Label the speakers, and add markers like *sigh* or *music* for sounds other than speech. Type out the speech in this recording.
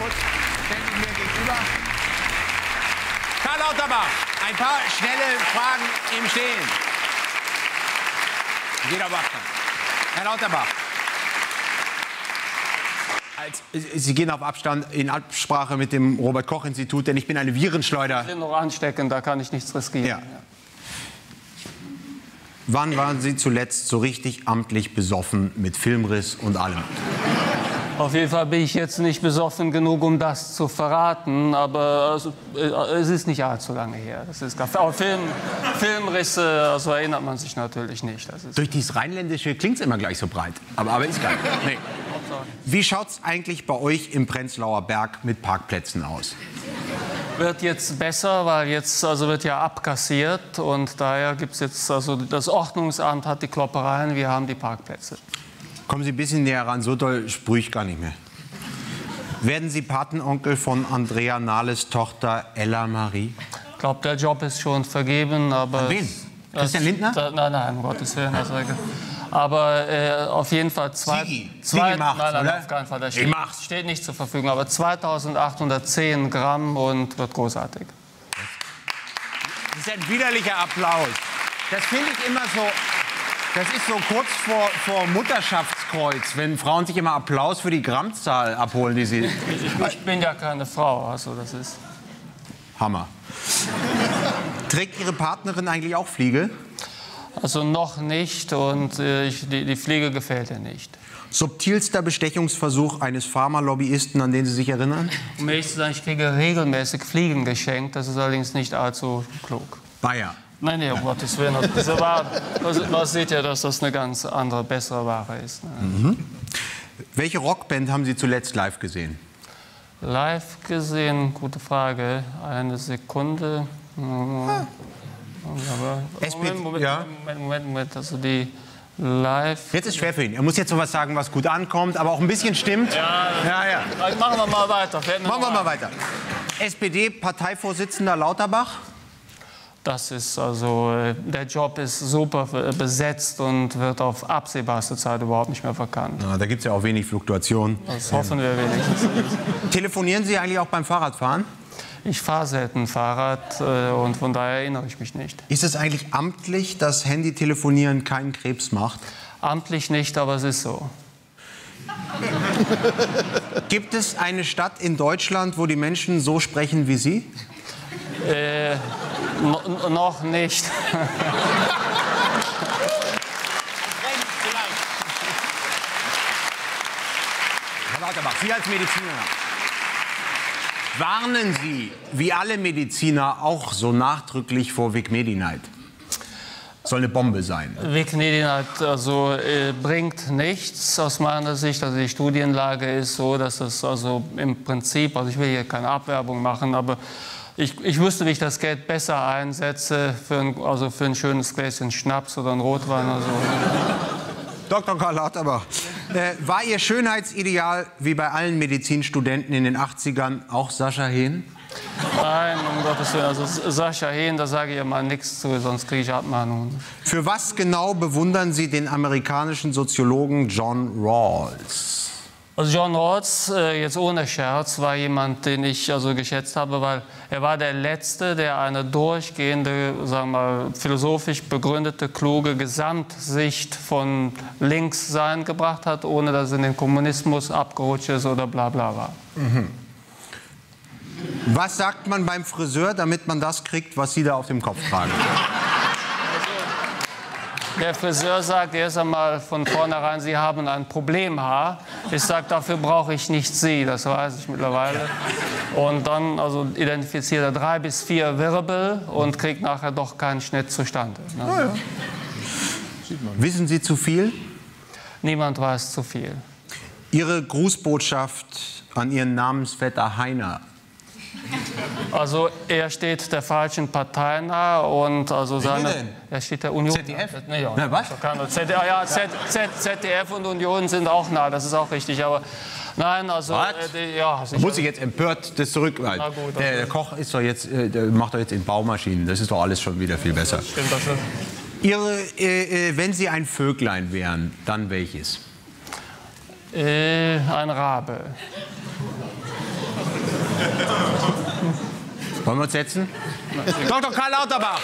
Speaker 1: Putz stellen sich mir gegenüber. Karl Lauterbach, ein paar schnelle Fragen im Stehen. Jeder wacht Herr Lauterbach. Als, Sie gehen auf Abstand in Absprache mit dem Robert-Koch-Institut, denn ich bin eine Virenschleuder.
Speaker 2: Ich bin noch anstecken, da kann ich nichts riskieren.
Speaker 1: Ja. Wann waren Sie zuletzt so richtig amtlich besoffen mit Filmriss und allem?
Speaker 2: Auf jeden Fall bin ich jetzt nicht besoffen genug, um das zu verraten, aber also, äh, es ist nicht allzu lange her. Das ist aber Film, Filmrisse, also erinnert man sich natürlich nicht.
Speaker 1: Durch dieses Rheinländische klingt es immer gleich so breit. Aber, aber ist gar nicht. Nee. Wie schaut es eigentlich bei euch im Prenzlauer Berg mit Parkplätzen aus?
Speaker 2: wird jetzt besser, weil jetzt also wird ja abkassiert und daher gibt es jetzt also das Ordnungsamt hat die Kloppereien, wir haben die Parkplätze.
Speaker 1: Kommen Sie ein bisschen näher ran, so doll sprühe ich gar nicht mehr. Werden Sie Patenonkel von Andrea Nahles Tochter Ella Marie?
Speaker 2: Ich glaube, der Job ist schon vergeben, aber...
Speaker 1: An wen? Christian Lindner?
Speaker 2: Da, nein, nein, um Gottes Willen. Also, aber äh, auf jeden Fall zwei,
Speaker 1: Sigi.
Speaker 2: zwei
Speaker 1: Sigi macht's,
Speaker 2: nein, nein,
Speaker 1: oder?
Speaker 2: auf keinen Fall.
Speaker 1: Ich
Speaker 2: steht, steht nicht zur Verfügung, aber 2810 Gramm und wird großartig.
Speaker 1: Das ist ein widerlicher Applaus. Das finde ich immer so. Das ist so kurz vor, vor Mutterschaftskreuz, wenn Frauen sich immer Applaus für die Grammzahl abholen, die sie.
Speaker 2: Ich bin ja keine Frau, also das ist.
Speaker 1: Hammer. Trägt Ihre Partnerin eigentlich auch Fliege?
Speaker 2: Also noch nicht und äh, ich, die, die Fliege gefällt ihr nicht.
Speaker 1: Subtilster Bestechungsversuch eines Pharmalobbyisten, an den Sie sich erinnern?
Speaker 2: Um ehrlich zu sein, ich kriege regelmäßig Fliegen geschenkt, das ist allerdings nicht allzu klug.
Speaker 1: Bayer.
Speaker 2: Nein, nee, um Gottes Willen. Also diese Ware, also, man sieht ja, dass das eine ganz andere, bessere Ware ist. Ne?
Speaker 1: Welche Rockband haben Sie zuletzt live gesehen?
Speaker 2: Live gesehen, gute Frage. Eine Sekunde.
Speaker 1: SP
Speaker 2: Moment, Moment,
Speaker 1: ja.
Speaker 2: Moment, Moment, Moment. Also die live.
Speaker 1: Jetzt ist schwer für ihn. Er muss jetzt sowas sagen, was gut ankommt, aber auch ein bisschen stimmt. Ja, ja.
Speaker 2: Also machen wir mal weiter.
Speaker 1: Machen wir mal weiter. SPD-Parteivorsitzender Lauterbach.
Speaker 2: Das ist also, äh, der Job ist super besetzt und wird auf absehbarste Zeit überhaupt nicht mehr verkannt.
Speaker 1: Na, da gibt es ja auch wenig Fluktuation.
Speaker 2: Das hoffen wir wenigstens. *laughs*
Speaker 1: Telefonieren Sie eigentlich auch beim Fahrradfahren?
Speaker 2: Ich fahre selten Fahrrad äh, und von daher erinnere ich mich nicht.
Speaker 1: Ist es eigentlich amtlich, dass Handytelefonieren keinen Krebs macht?
Speaker 2: Amtlich nicht, aber es ist so.
Speaker 1: Gibt es eine Stadt in Deutschland, wo die Menschen so sprechen wie Sie?
Speaker 2: Äh, no, noch nicht. *laughs*
Speaker 1: Herr Lauterbach, Sie als Mediziner. Warnen Sie, wie alle Mediziner, auch so nachdrücklich vor Vic Medi-Night? Soll eine Bombe sein.
Speaker 2: Wegmedienheit also, äh, bringt nichts aus meiner Sicht. Also die Studienlage ist so, dass es also im Prinzip, also ich will hier keine Abwerbung machen, aber ich, ich wüsste, wie ich das Geld besser einsetze für ein, also für ein schönes Gläschen Schnaps oder ein Rotwein oder so.
Speaker 1: Dr. Karl Lauterbach, äh, war Ihr Schönheitsideal wie bei allen Medizinstudenten in den 80ern auch Sascha Hehn?
Speaker 2: Nein, um Gottes Willen. Also Sascha Hehn, da sage ich ja mal nichts zu, sonst kriege ich Abmahnungen.
Speaker 1: Für was genau bewundern Sie den amerikanischen Soziologen John Rawls?
Speaker 2: Also John Rawls, äh, jetzt ohne Scherz, war jemand, den ich also geschätzt habe, weil er war der Letzte, der eine durchgehende, sagen wir mal, philosophisch begründete, kluge Gesamtsicht von Linkssein gebracht hat, ohne dass er in den Kommunismus abgerutscht ist oder bla bla war.
Speaker 1: Was sagt man beim Friseur, damit man das kriegt, was Sie da auf dem Kopf tragen?
Speaker 2: Der Friseur sagt erst einmal von vornherein, Sie haben ein Problemhaar. Ich sage, dafür brauche ich nicht Sie, das weiß ich mittlerweile. Und dann also identifiziert er drei bis vier Wirbel und kriegt nachher doch keinen Schnitt zustande. Ne?
Speaker 1: Wissen Sie zu viel?
Speaker 2: Niemand weiß zu viel.
Speaker 1: Ihre Grußbotschaft an Ihren Namensvetter Heiner.
Speaker 2: Also er steht der falschen Partei nahe und also seine.
Speaker 1: denn?
Speaker 2: Er steht der Union.
Speaker 1: ZDF?
Speaker 2: Nee, ja,
Speaker 1: Na, was?
Speaker 2: ZDF, ja, Z, Z, ZDF und Union sind auch nah, das ist auch richtig. Aber nein, also äh, die, ja, sicher.
Speaker 1: Muss ich jetzt empört das zurückhalten?
Speaker 2: gut,
Speaker 1: der, der Koch ist doch jetzt, äh, der macht doch jetzt in Baumaschinen. Das ist doch alles schon wieder viel besser.
Speaker 2: Stimmt, das ist,
Speaker 1: Ihre, äh, äh, wenn Sie ein Vöglein wären, dann welches?
Speaker 2: äh, ein Rabe.
Speaker 1: Wollen wir uns setzen? Dr. Karl Lauterbach.